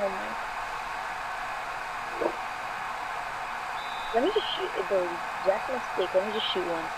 Oh my. Let me just shoot uh, the exact mistake. Let me just shoot one.